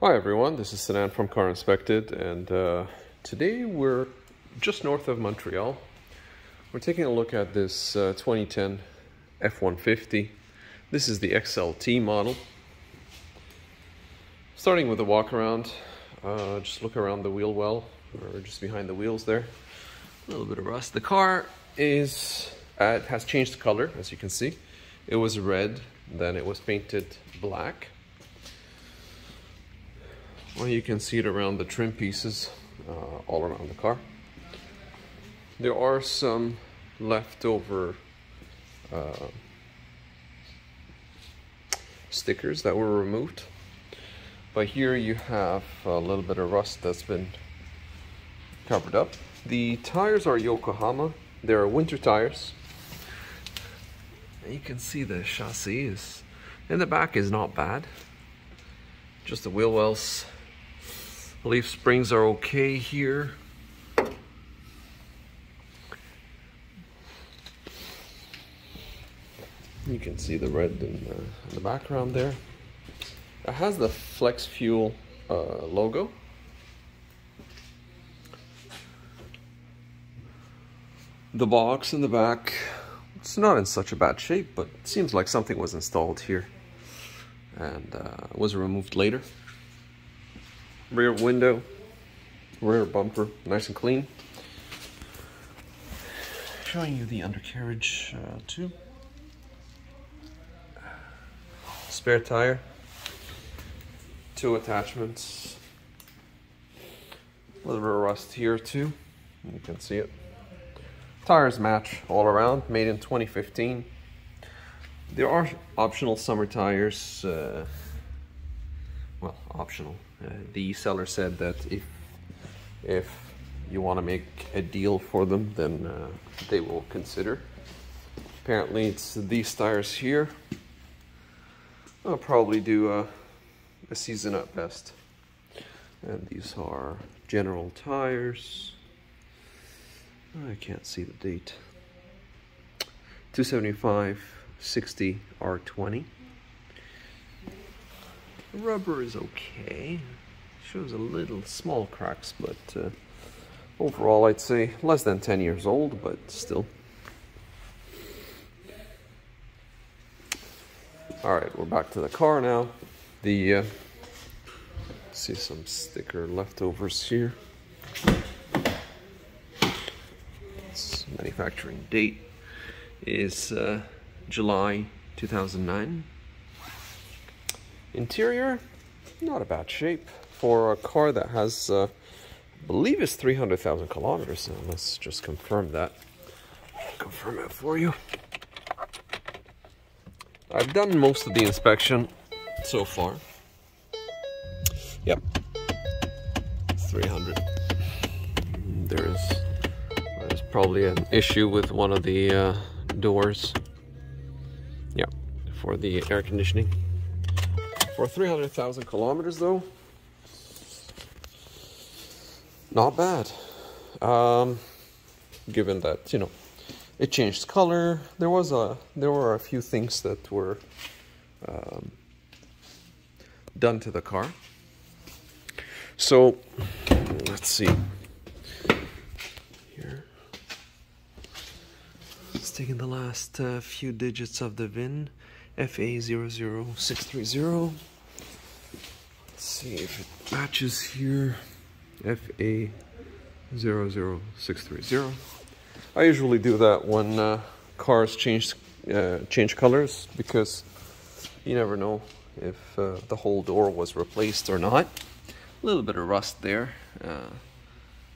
Hi everyone, this is Sinan from Car Inspected and uh, today we're just north of Montreal. We're taking a look at this uh, 2010 F-150. This is the XLT model. Starting with a walk around, uh, just look around the wheel well, or just behind the wheels there. A little bit of rust. The car is, uh, has changed color as you can see. It was red, then it was painted black well, you can see it around the trim pieces uh, all around the car. There are some leftover uh, stickers that were removed. But here you have a little bit of rust that's been covered up. The tires are Yokohama. They're winter tires. You can see the chassis is in the back is not bad. Just the wheel wells Leaf springs are okay here. You can see the red in the, in the background there. It has the Flex Fuel uh, logo. The box in the back, it's not in such a bad shape, but it seems like something was installed here and uh, was removed later rear window, rear bumper, nice and clean. Showing you the undercarriage uh, too. Spare tire, two attachments, a little bit of rust here too, you can see it. Tires match all around, made in 2015. There are optional summer tires, uh, well, optional. Uh, the seller said that if if you want to make a deal for them, then uh, they will consider. Apparently, it's these tires here. I'll probably do a, a season at best. And these are general tires. I can't see the date. 275 60 R20 rubber is okay. Shows a little small cracks, but uh, overall I'd say less than 10 years old, but still. Alright, we're back to the car now. The, uh, see some sticker leftovers here. Its manufacturing date is uh, July 2009. Interior, not a bad shape for a car that has, uh, I believe it's 300,000 kilometers. Now let's just confirm that. Confirm it for you. I've done most of the inspection so far. Yep, 300. There's, there's probably an issue with one of the uh, doors. Yep, for the air conditioning. For 300,000 kilometers though, not bad. Um, given that, you know, it changed color. There was a, there were a few things that were um, done to the car. So, let's see. Here. Let's take the last uh, few digits of the VIN. FA00630. Let's see if it matches here. FA00630. I usually do that when uh, cars change uh, change colors because you never know if uh, the whole door was replaced or not. A little bit of rust there. Uh,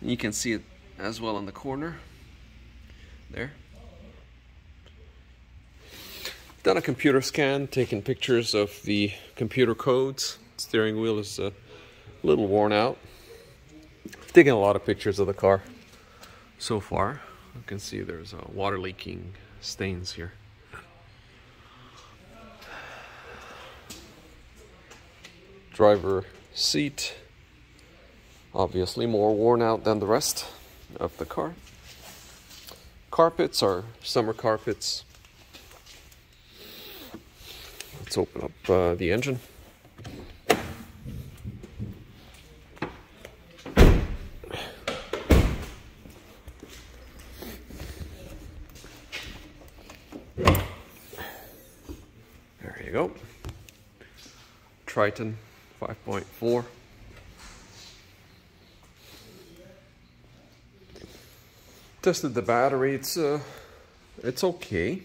you can see it as well in the corner there. Done a computer scan, taken pictures of the computer codes. Steering wheel is a little worn out. Taken a lot of pictures of the car so far. You can see there's a water leaking stains here. Driver seat, obviously more worn out than the rest of the car. Carpets are summer carpets Let's open up uh, the engine. There you go. Triton 5.4. Tested the battery, it's uh, it's okay.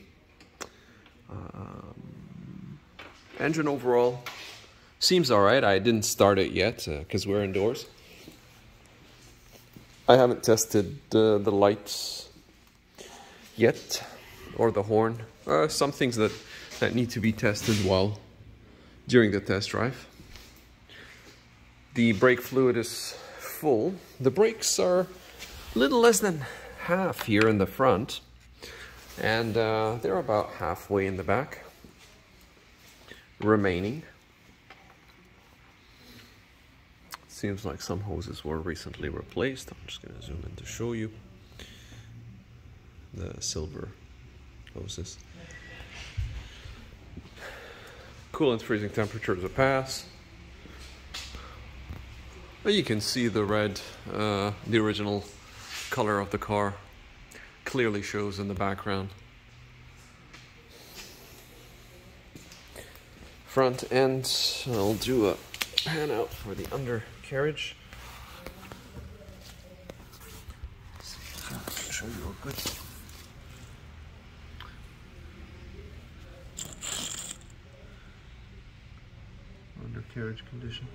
Engine overall seems alright. I didn't start it yet because uh, we're indoors. I haven't tested uh, the lights yet or the horn. Uh, some things that, that need to be tested while during the test drive. The brake fluid is full. The brakes are a little less than half here in the front and uh, they're about halfway in the back remaining. Seems like some hoses were recently replaced. I'm just going to zoom in to show you the silver hoses. Coolant freezing temperature is a pass. You can see the red, uh, the original color of the car clearly shows in the background. Front end, I'll do a pan out for the undercarriage. Show you a good undercarriage condition.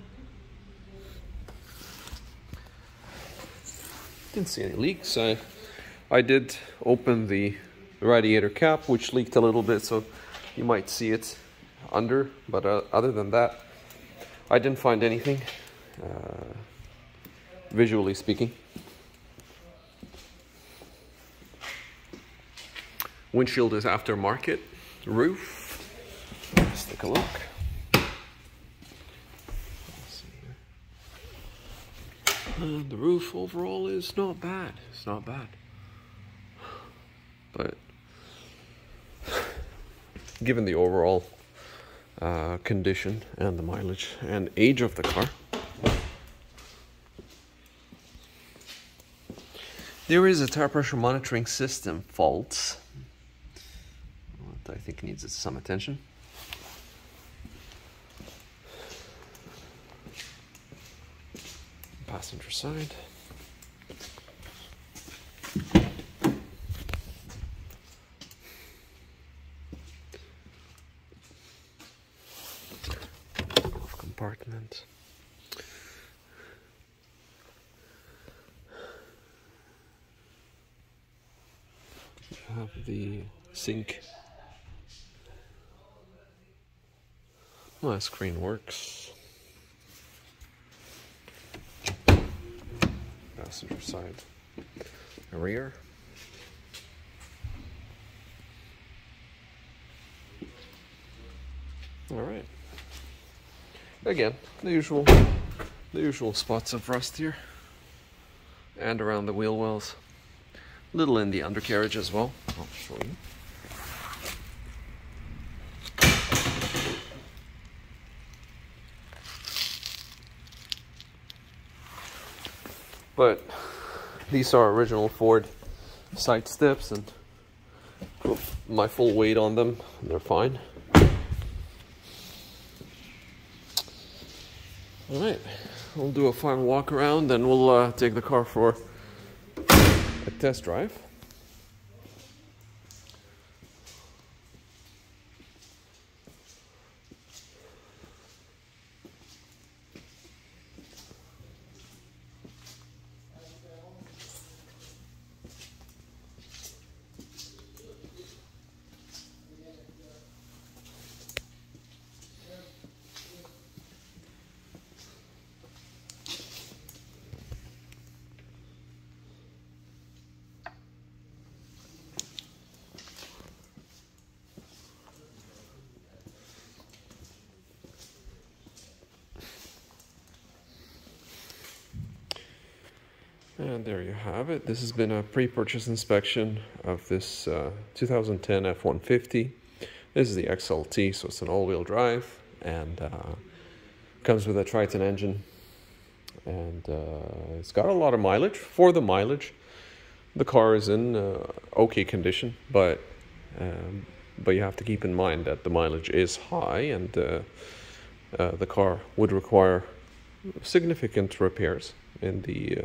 Didn't see any leaks. I I did open the radiator cap, which leaked a little bit, so you might see it under. But uh, other than that, I didn't find anything, uh, visually speaking. Windshield is aftermarket. Roof, let's take a look. And the roof overall is not bad. It's not bad. But given the overall uh, condition and the mileage and age of the car, there is a tire pressure monitoring system fault I think needs some attention. Passenger side. Have the SYNC. My screen works. Passenger side rear. All right. Again, the usual, the usual spots of rust here. And around the wheel wells. Little in the undercarriage as well. I'll show you. But these are original Ford side steps and put my full weight on them and they're fine. All right, we'll do a final walk around, then we'll uh, take the car for test drive. And there you have it. This has been a pre-purchase inspection of this uh, 2010 F-150. This is the XLT, so it's an all-wheel drive and uh, comes with a Triton engine. And uh, it's got a lot of mileage. For the mileage, the car is in uh, okay condition, but um, but you have to keep in mind that the mileage is high and uh, uh, the car would require significant repairs in the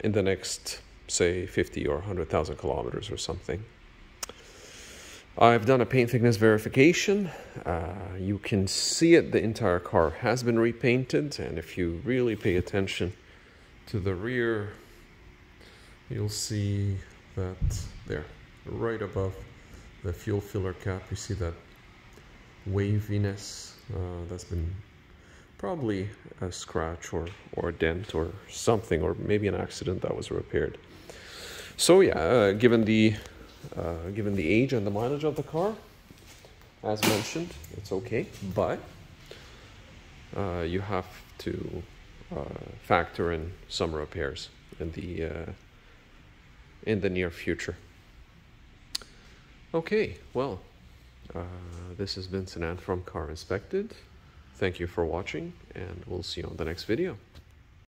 in the next say 50 or 100,000 kilometers or something. I've done a paint thickness verification. Uh, you can see it, the entire car has been repainted. And if you really pay attention to the rear, you'll see that there, right above the fuel filler cap, you see that waviness uh, that's been probably a scratch or, or a dent or something, or maybe an accident that was repaired. So yeah, uh, given the uh, given the age and the mileage of the car, as mentioned, it's okay, but uh, you have to uh, factor in some repairs in the uh, in the near future. Okay, well, uh, this been Sinan from Car Inspected. Thank you for watching, and we'll see you on the next video.